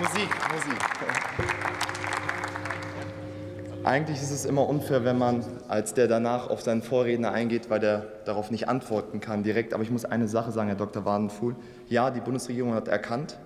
Musik, Musik. Eigentlich ist es immer unfair, wenn man als der danach auf seinen Vorredner eingeht, weil der darauf nicht antworten kann direkt. Aber ich muss eine Sache sagen, Herr Dr. Wadenfuhl. Ja, die Bundesregierung hat erkannt,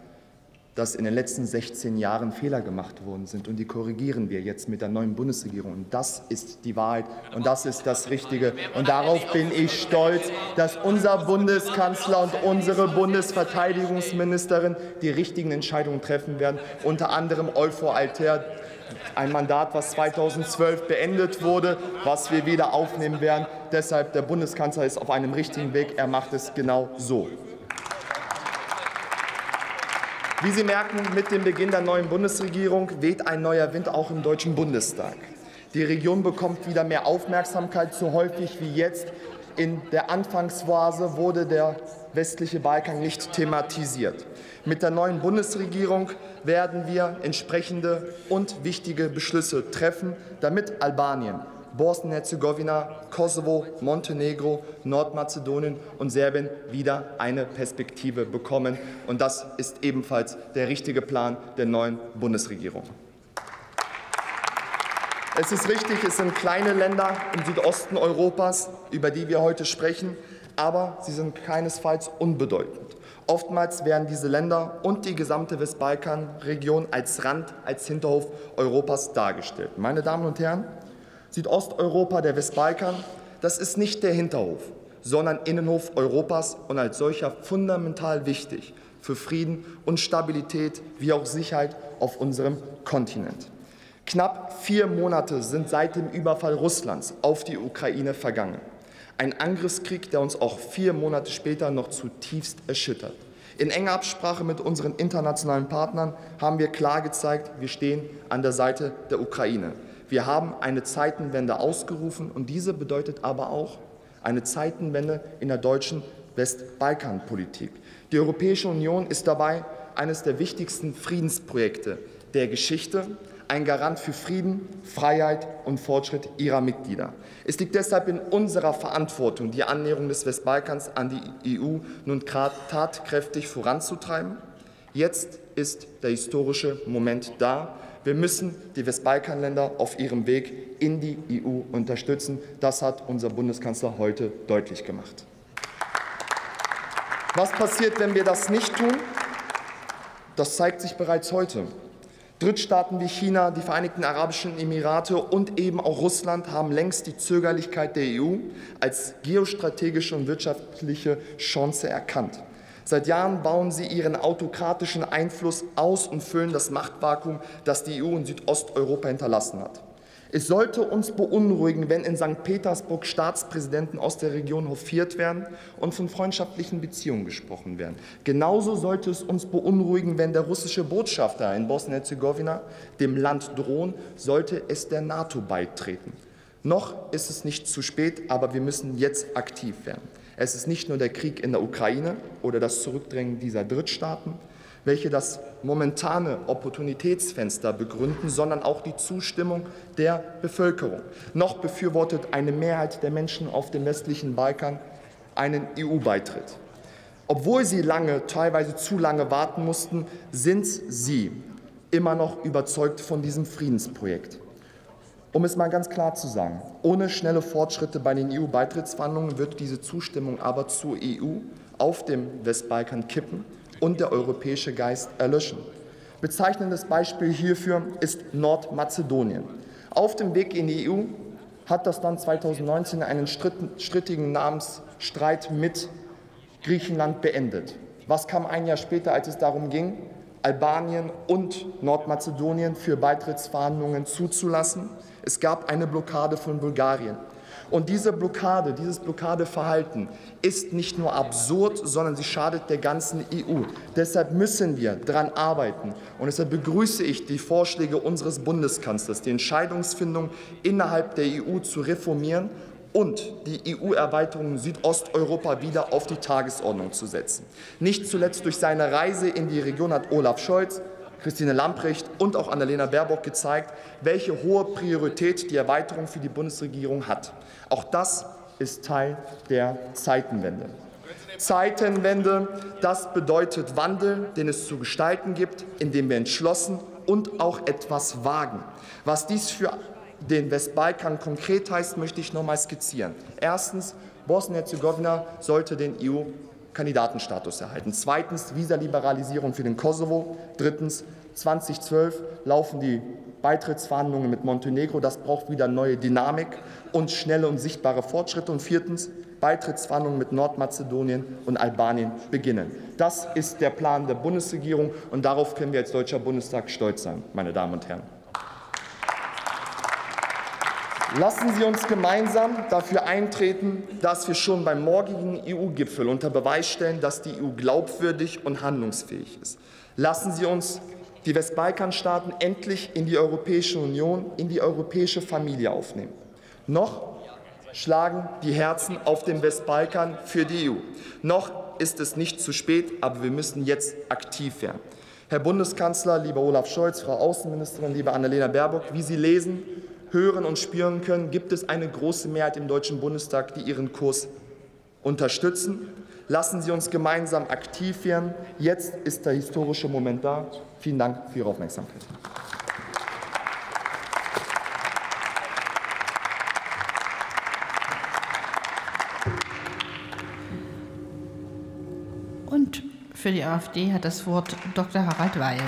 dass in den letzten 16 Jahren Fehler gemacht worden sind. Und die korrigieren wir jetzt mit der neuen Bundesregierung. Und das ist die Wahrheit und das ist das Richtige. Und darauf bin ich stolz, dass unser Bundeskanzler und unsere Bundesverteidigungsministerin die richtigen Entscheidungen treffen werden. Unter anderem Euphor Alter, ein Mandat, was 2012 beendet wurde, was wir wieder aufnehmen werden. Deshalb, der Bundeskanzler ist auf einem richtigen Weg. Er macht es genau so. Wie Sie merken, mit dem Beginn der neuen Bundesregierung weht ein neuer Wind auch im Deutschen Bundestag. Die Region bekommt wieder mehr Aufmerksamkeit. So häufig wie jetzt in der Anfangsphase wurde der westliche Balkan nicht thematisiert. Mit der neuen Bundesregierung werden wir entsprechende und wichtige Beschlüsse treffen, damit Albanien Bosnien-Herzegowina, Kosovo, Montenegro, Nordmazedonien und Serbien wieder eine Perspektive bekommen. Und das ist ebenfalls der richtige Plan der neuen Bundesregierung. Es ist richtig, es sind kleine Länder im Südosten Europas, über die wir heute sprechen, aber sie sind keinesfalls unbedeutend. Oftmals werden diese Länder und die gesamte Westbalkanregion als Rand, als Hinterhof Europas dargestellt. Meine Damen und Herren, Südosteuropa, der Westbalkan, das ist nicht der Hinterhof, sondern Innenhof Europas und als solcher fundamental wichtig für Frieden und Stabilität wie auch Sicherheit auf unserem Kontinent. Knapp vier Monate sind seit dem Überfall Russlands auf die Ukraine vergangen. Ein Angriffskrieg, der uns auch vier Monate später noch zutiefst erschüttert. In enger Absprache mit unseren internationalen Partnern haben wir klar gezeigt, wir stehen an der Seite der Ukraine. Wir haben eine Zeitenwende ausgerufen und diese bedeutet aber auch eine Zeitenwende in der deutschen Westbalkanpolitik. Die Europäische Union ist dabei eines der wichtigsten Friedensprojekte der Geschichte, ein Garant für Frieden, Freiheit und Fortschritt ihrer Mitglieder. Es liegt deshalb in unserer Verantwortung, die Annäherung des Westbalkans an die EU nun tatkräftig voranzutreiben. Jetzt ist der historische Moment da, wir müssen die Westbalkanländer auf ihrem Weg in die EU unterstützen. Das hat unser Bundeskanzler heute deutlich gemacht. Was passiert, wenn wir das nicht tun? Das zeigt sich bereits heute. Drittstaaten wie China, die Vereinigten Arabischen Emirate und eben auch Russland haben längst die Zögerlichkeit der EU als geostrategische und wirtschaftliche Chance erkannt. Seit Jahren bauen sie ihren autokratischen Einfluss aus und füllen das Machtvakuum, das die EU in Südosteuropa hinterlassen hat. Es sollte uns beunruhigen, wenn in St. Petersburg Staatspräsidenten aus der Region hofiert werden und von freundschaftlichen Beziehungen gesprochen werden. Genauso sollte es uns beunruhigen, wenn der russische Botschafter in Bosnien-Herzegowina dem Land drohen, sollte es der NATO beitreten. Noch ist es nicht zu spät, aber wir müssen jetzt aktiv werden. Es ist nicht nur der Krieg in der Ukraine oder das Zurückdrängen dieser Drittstaaten, welche das momentane Opportunitätsfenster begründen, sondern auch die Zustimmung der Bevölkerung. Noch befürwortet eine Mehrheit der Menschen auf dem westlichen Balkan einen EU-Beitritt. Obwohl sie lange, teilweise zu lange warten mussten, sind sie immer noch überzeugt von diesem Friedensprojekt. Um es mal ganz klar zu sagen, ohne schnelle Fortschritte bei den EU-Beitrittsverhandlungen wird diese Zustimmung aber zur EU auf dem Westbalkan kippen und der europäische Geist erlöschen. Bezeichnendes Beispiel hierfür ist Nordmazedonien. Auf dem Weg in die EU hat das Land 2019 einen strittigen Namensstreit mit Griechenland beendet. Was kam ein Jahr später, als es darum ging, Albanien und Nordmazedonien für Beitrittsverhandlungen zuzulassen? Es gab eine Blockade von Bulgarien. Und diese Blockade, dieses Blockadeverhalten ist nicht nur absurd, sondern sie schadet der ganzen EU. Deshalb müssen wir daran arbeiten. Und deshalb begrüße ich die Vorschläge unseres Bundeskanzlers, die Entscheidungsfindung innerhalb der EU zu reformieren und die EU-Erweiterung Südosteuropa wieder auf die Tagesordnung zu setzen. Nicht zuletzt durch seine Reise in die Region hat Olaf Scholz Christine Lamprecht und auch Annalena Baerbock gezeigt, welche hohe Priorität die Erweiterung für die Bundesregierung hat. Auch das ist Teil der Zeitenwende. Zeitenwende, das bedeutet Wandel, den es zu gestalten gibt, indem wir entschlossen und auch etwas wagen. Was dies für den Westbalkan konkret heißt, möchte ich noch mal skizzieren. Erstens, Bosnien-Herzegowina sollte den EU Kandidatenstatus erhalten. Zweitens Visaliberalisierung für den Kosovo. Drittens 2012 laufen die Beitrittsverhandlungen mit Montenegro. Das braucht wieder neue Dynamik und schnelle und sichtbare Fortschritte. Und viertens Beitrittsverhandlungen mit Nordmazedonien und Albanien beginnen. Das ist der Plan der Bundesregierung, und darauf können wir als Deutscher Bundestag stolz sein, meine Damen und Herren. Lassen Sie uns gemeinsam dafür eintreten, dass wir schon beim morgigen EU-Gipfel unter Beweis stellen, dass die EU glaubwürdig und handlungsfähig ist. Lassen Sie uns die Westbalkanstaaten endlich in die Europäische Union, in die europäische Familie aufnehmen. Noch schlagen die Herzen auf dem Westbalkan für die EU. Noch ist es nicht zu spät, aber wir müssen jetzt aktiv werden. Herr Bundeskanzler, lieber Olaf Scholz, Frau Außenministerin, liebe Annalena Baerbock, wie Sie lesen, hören und spüren können, gibt es eine große Mehrheit im Deutschen Bundestag, die Ihren Kurs unterstützen. Lassen Sie uns gemeinsam aktiv werden. Jetzt ist der historische Moment da. Vielen Dank für Ihre Aufmerksamkeit. Und für die AfD hat das Wort Dr. Harald Weil.